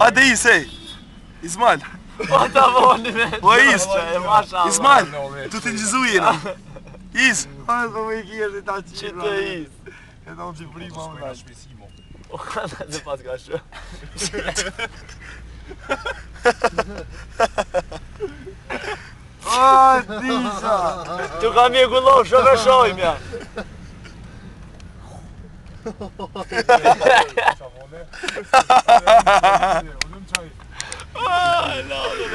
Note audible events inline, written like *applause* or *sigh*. Hajde i sej. Ismail. Po ta voli me. Po is. Ismail. Tu të ngjizuje. Is. Po, i kia ti ta çit. Çit is. E do të bëj më shumë shpesh mo. O kanë të Tu kam i e gullon, shumë e shojmë, ja! *laughs*